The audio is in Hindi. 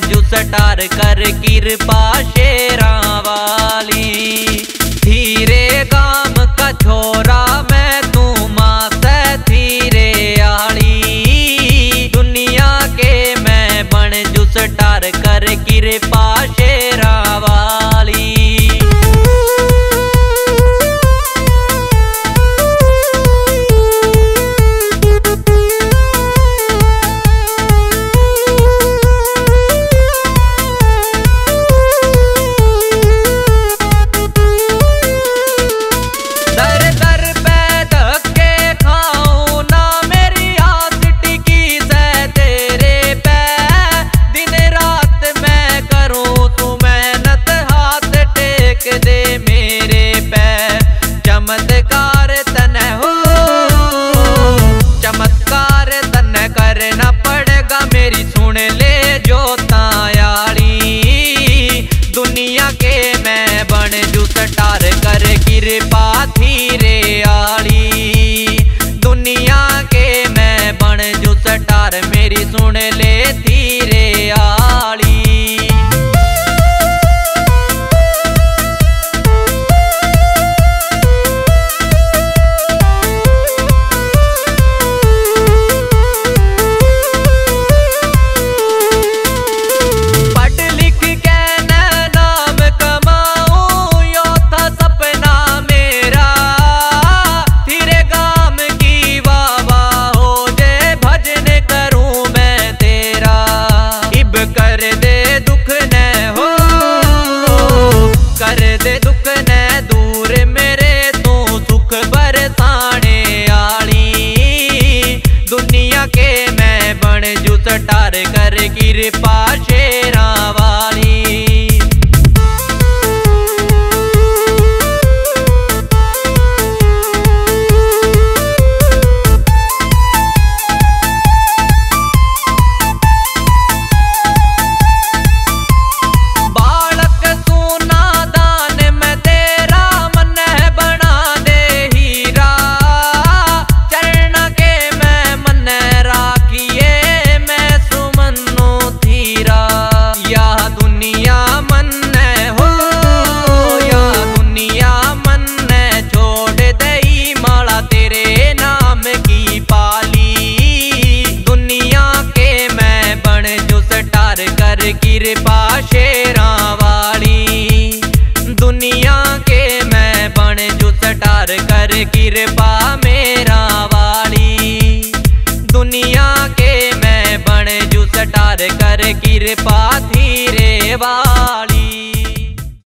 जो सटार कर कृपा शेरा वाली। धीरे काम का छोरा मैं तू मास से धीरे आली दुनिया के मैं बन जो सटार कर कृपा दुनिया के मैं बन जू सटार कर कृपा धीरे आड़ी। दुनिया के मैं बन जू सटार, मेरी सुन ले कर दे दुख न दूर मेरे तू सुख बरसाने आली दुनिया के मैं बन जू सटार कर कृपा शेरा वाली दुनिया के मैं बन सटार कर कृपा मेरा वाली दुनिया के मैं बन सटार कर कृपा धीरे वाली।